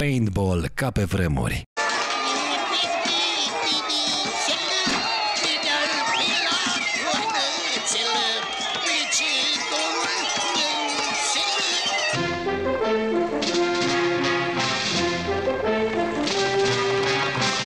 paintball ca pe vremuri.